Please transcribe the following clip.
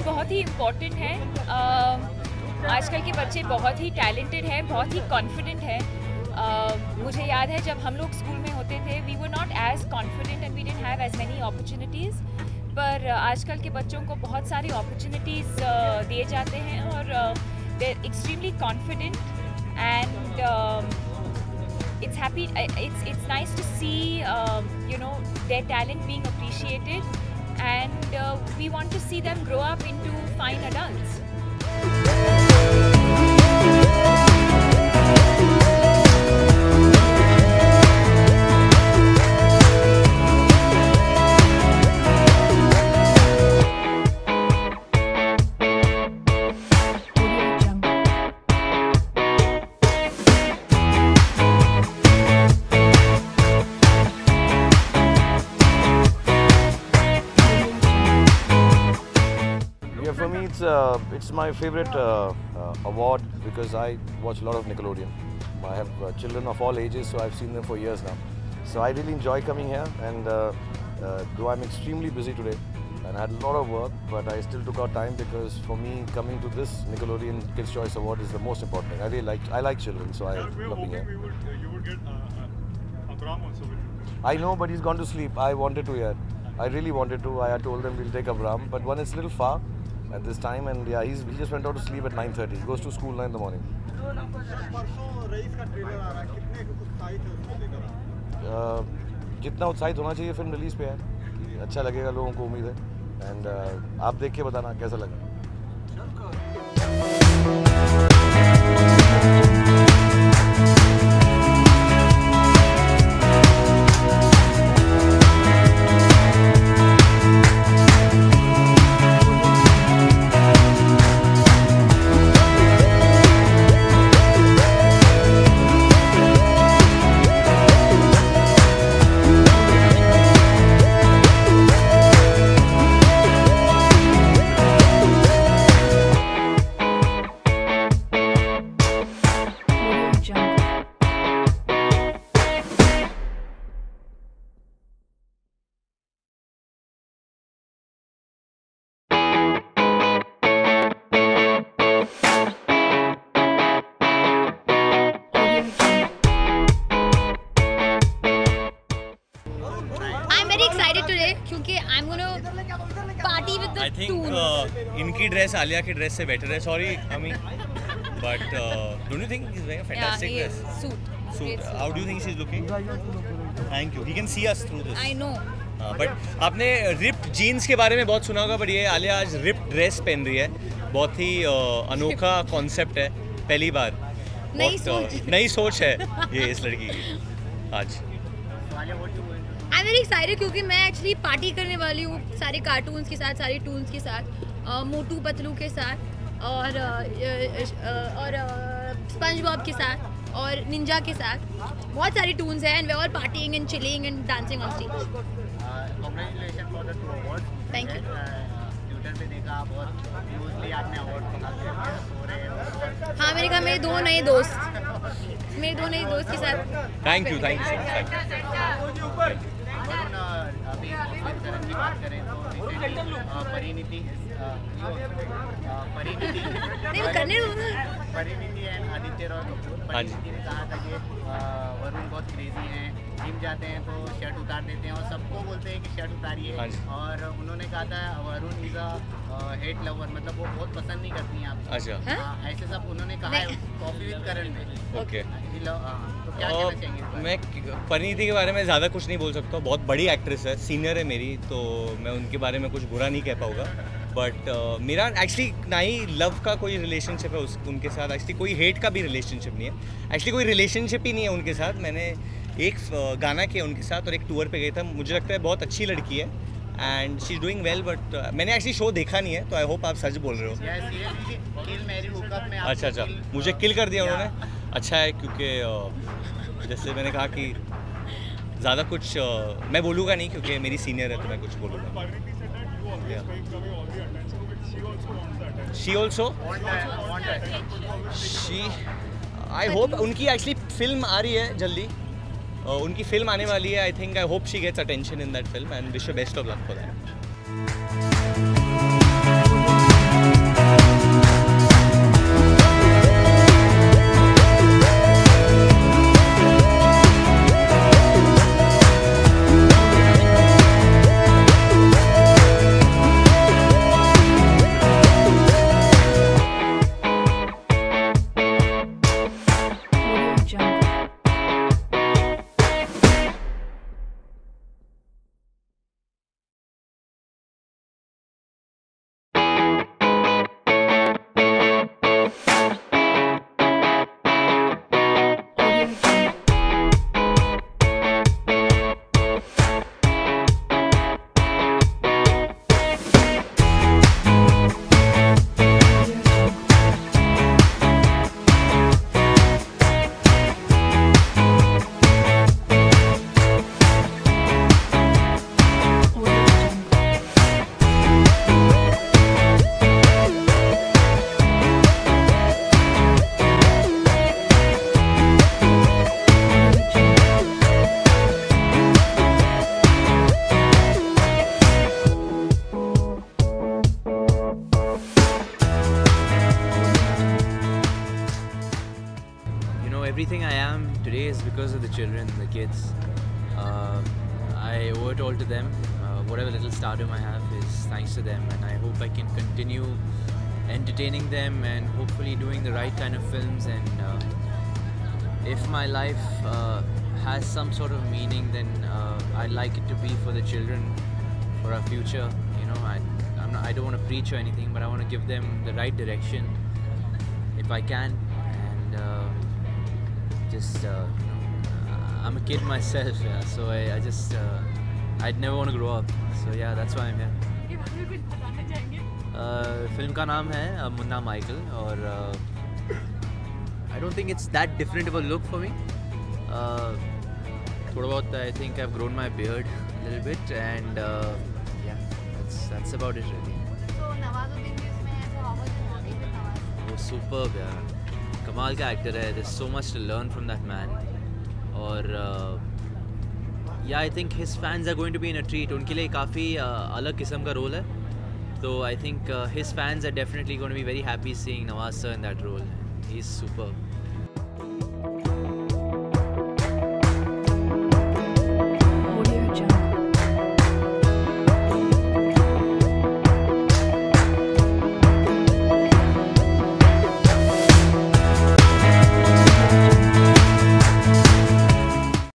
Think बहुत ही important है। आजकल के बच्चे बहुत ही टैलेंटेड हैं बहुत ही कॉन्फिडेंट है। मुझे याद है जब हम लोग स्कूल में होते थे we were not as confident and we didn't have as many opportunities पर आजकल के बच्चों को बहुत सारी अपॉर्चुनिटीज़ दिए जाते हैं और they extremely confident and it's happy it's it's nice to see um, you know their talent being and uh, we want to see them grow up into fine adults uh, it's my favorite uh, uh, award because I watch a lot of Nickelodeon. I have uh, children of all ages, so I've seen them for years now. So I really enjoy coming here, and uh, uh, though I'm extremely busy today and I had a lot of work, but I still took out time because for me, coming to this Nickelodeon Kids Choice Award is the most important thing. I really like I like children, so I Yeah, we were love being here. we would, you would get Abram also with you. I know, but he's gone to sleep. I wanted to yet. I really wanted to. I told them we'll take Abram, but one is a little far at this time, and yeah, he's, he just went out to sleep at 9:30. He goes to school 9 in the morning. Uh, जितना उत्साहित होना चाहिए film release पे है अच्छा लगेगा लोगों को उम्मीद है एंड आप देख के बताना कैसा लगा very excited today क्योंकि I'm gonna party with the I think. इनकी ड्रेस आलिया की ड्रेस से बेटर है सॉरी अमी। But don't you think is yeah fantastic dress suit. Suit suit. How do you think she is looking thank you he can see us through this I know. But आपने ripped jeans के बारे में बहुत सुना होगा but ये आलिया आज ripped dress पहन रही है। बहुत ही uh, अनोखा कॉन्सेप्ट है पहली बार। नई uh, सोच। नई सोच है ये इस लड़की की आज। I'm very excited क्योंकि मैं एक्चुअली पार्टी करने वाली हूँ सारे कार्टून्स के साथ सारे टून्स के साथ मोटू पतलू के साथ और और स्पंज बॉब के साथ और निंजा के साथ। बहुत सारे टून्स हैं and we all partying and chilling and dancing on stage हो रहे हैं हाँ मेरे कहा मेरे दो नए दोस्त मेरे दो नए दोस्त के साथ। Thank you thank you Varun अ, अभी जिस तरह की बात करें तो परिणति परिणति परिणीति एंड आदित्य रॉय हाँ। परिणीति ने कहा था कि वरुण बहुत क्रेजी हैं जिम जाते हैं तो शर्ट उतार देते हैं और सबको बोलते हैं कि शर्ट उतारिए। हाँ और उन्होंने कहा था Varun is a hate lover मतलब वो बहुत पसंद नहीं करती हैं आपको अच्छा। हाँ? ऐसे सब उन्होंने कहा है कॉफ़ी विद करण में ओके। हाँ, तो क्या कहना चाहेंगे? मैं? परिणीति के बारे में ज़्यादा कुछ नहीं बोल सकता बहुत बड़ी एक्ट्रेस है सीनियर है मेरी तो मैं उनके बारे में कुछ बुरा नहीं कह पाऊँगा। बट uh, मेरा एक्चुअली ना ही लव का कोई रिलेशनशिप है उस उनके साथ। एक्चुअली कोई हेट का भी रिलेशनशिप नहीं है। एक्चुअली कोई रिलेशनशिप ही नहीं है उनके साथ। मैंने एक गाना किया उनके साथ और एक टूर पे गए थे। मुझे लगता है बहुत अच्छी लड़की है and she is doing well but मैंने एक्चुअली शो देखा नहीं है तो आई होप आप सच बोल रहे हो। Yes, अच्छा अच्छा। मुझे किल कर दिया उन्होंने। अच्छा है क्योंकि जैसे मैंने कहा कि ज़्यादा कुछ मैं बोलूँगा नहीं क्योंकि मेरी सीनियर है तो मैं कुछ बोलूँगा. She also. She I hope उनकी एक्चुअली फ़िल्म आ रही है जल्दी। उनकी फ़िल्म आने वाली है. I think I hope she gets attention in that film and wish best of luck for that everything I am today is because of the children, the kids. Uh, I owe it all to them. Uh, whatever little stardom I have is thanks to them, and I hope I can continue entertaining them and hopefully doing the right kind of films. And uh, if my life uh, has some sort of meaning, then uh, I'd like it to be for the children, for our future. You know, I, not, I don't want to preach or anything, but I want to give them the right direction if I can, and uh, just uh, you know, uh, I'm a kid myself, yeah. So I, I just uh, I'd never want to grow up. So yeah, that's why I'm here. Film का नाम है Munna Michael और I don't think it's that different of a look for me थोड़ा बहुत I think I have grown my beard little bit and yeah that's that's about it really So Nawazuddin भी उसमें है, so how was it working with Nawaz? वो super यार कमाल का actor है. This so much to learn from that man और या I think his fans are going to be in a treat उनके लिए काफ़ी अलग किस्म का रोल है. तो I think his fans are definitely going be very happy seeing Nawaz sir in that role he is super